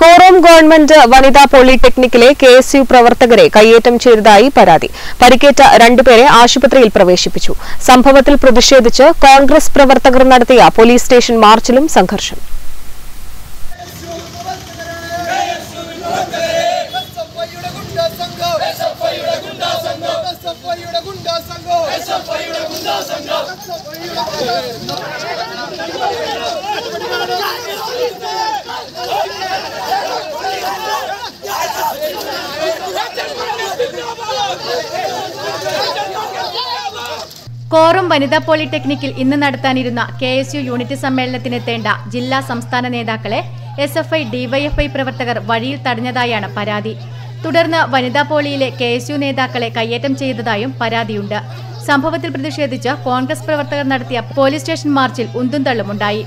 Korom government വനിതാ പോളിടെക്നിക്കിലെ K S U പ്രവർത്തകരെ കയ്യേറ്റം ചെയ്തതായി പരാതി. പരിക്കേറ്റ രണ്ടുപേരെ ആശുപത്രിയിൽ പ്രവേശിപ്പിച്ചു. സംഭവത്തിൽ പ്രതിഷേധിച്ച് കോൺഗ്രസ് പ്രവർത്തകർ നടത്തിയ പോലീസ് സ്റ്റേഷൻ മാർച്ചിലും സംഘർഷം. കോറും വനിതാ പോളിടെക്നിക്കിൽ ഇന്ന് നടത്താനിരുന്ന കെ എസ് യു യൂണിറ്റ് സമ്മേളനത്തിനെത്തേണ്ട ജില്ലാ സംസ്ഥാന നേതാക്കളെ എസ് എഫ് ഐ ഡിവൈഎഫ്ഐ പ്രവർത്തകർ വഴിയിൽ തടഞ്ഞതായാണ് പരാതി തുടർന്ന് വനിതാ പോളിയിലെ കെ എസ് യു നേതാക്കളെ കയ്യേറ്റം ചെയ്തതായും പരാതിയുണ്ട് സംഭവത്തിൽ പ്രതിഷേധിച്ച് കോൺഗ്രസ് പ്രവർത്തകർ നടത്തിയ പോലീസ് സ്റ്റേഷൻ മാർച്ചിൽ ഉന്തും തള്ളുമുണ്ടായി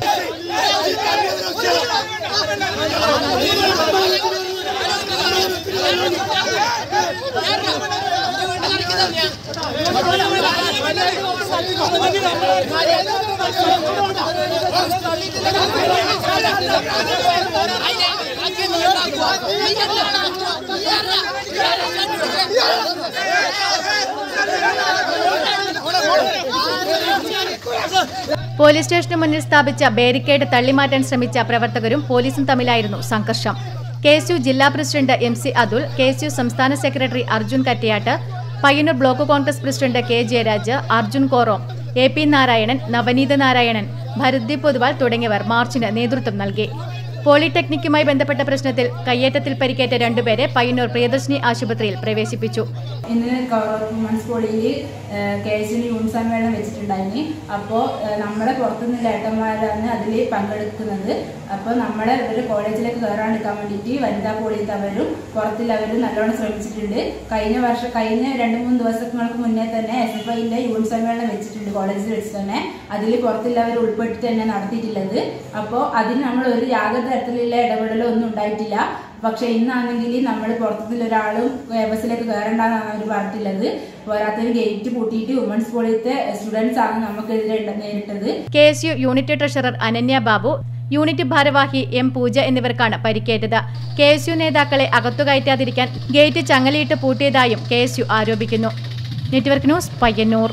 പോലീസ് സ്റ്റേഷന് മുന്നിൽ സ്ഥാപിച്ച ബാരിക്കേഡ് തള്ളിമാറ്റാൻ ശ്രമിച്ച പ്രവർത്തകരും പോലീസും തമ്മിലായിരുന്നു സംഘർഷം. കെ ജില്ലാ president M C Athul K സംസ്ഥാന secretary Arjun Kattayat Payyanur block Congress president K Jayaraj Arjun Korom A P Narayanan Navaneetha Narayanan Bharathdeep Poduval തുടങ്ങിയവർ മാർച്ചിന് നേതൃത്വം നൽകി. പോളിടെക്നിക്കുമായി ബന്ധപ്പെട്ട പ്രശ്നത്തിൽ കയ്യേറ്റത്തിൽ പരിക്കേറ്റ രണ്ടുപേരെ പയ്യന്നൂർ പ്രിയദർശിനി ആശുപത്രിയിൽ പ്രവേശിപ്പിച്ചു. ഇന്ന് വുമൻസ് കോളേജിൽ കേസിന് എസ് യു യൂണിറ്റ് സമ്മേളനം വെച്ചിട്ടുണ്ടായിരുന്നു. അപ്പോൾ നമ്മുടെ പുറത്തുനിന്ന് ഏട്ടന്മാരാണ് അതിൽ പങ്കെടുക്കുന്നത്. അപ്പോൾ നമ്മളെ ഇവർ കോളേജിലേക്ക് കയറാണ്ടിരിക്കാൻ വേണ്ടിയിട്ട് വനിതാ കോളേജിലവരും പുറത്തുള്ളവരും നല്ലോണം ശ്രമിച്ചിട്ടുണ്ട്. കഴിഞ്ഞ വർഷം കഴിഞ്ഞ രണ്ട് മൂന്ന് ദിവസങ്ങൾക്ക് മുന്നേ തന്നെ എസ് എഫ് ഐന്റെ യൂണിറ്റ് സമ്മേളനം വെച്ചിട്ടുണ്ട് കോളേജിൽ വെച്ച് തന്നെ. അതിൽ പുറത്തുള്ളവർ ഉൾപ്പെട്ടിട്ട് തന്നെ നടത്തിയിട്ടുള്ളത്. അപ്പോൾ അതിന് നമ്മൾ ഒരു യാതൊരു തരത്തിലുള്ള ഇടപെടലോ ഒന്നും ഉണ്ടായിട്ടില്ല. പക്ഷെ ഇന്നാണെങ്കിൽ നമ്മൾ പുറത്തുനിന്നുള്ള ഒരാളും ബസ്സിലേക്ക് കയറേണ്ടെന്നാണ് അവർ പറഞ്ഞിട്ടുള്ളത്. പോരാത്തൊരു ഗേറ്റ് പൂട്ടിയിട്ട് വുമൻസ് കോളേജിലത്തെ സ്റ്റുഡൻസ് ആണ് നമുക്കെതിരെ നേരിട്ടത്. K S U unit treasurer Ananya Babu unit ഭാരവാഹി എം പൂജ എന്നിവർക്കാണ് പരിക്കേറ്റത്. കെ എസ് യു നേതാക്കളെ അകത്തുകയറ്റാതിരിക്കാൻ ഗേറ്റ് ചങ്ങലയിട്ട് പൂട്ടിയതായും കെ എസ് യു ആരോപിക്കുന്നു. Network news Payyannur.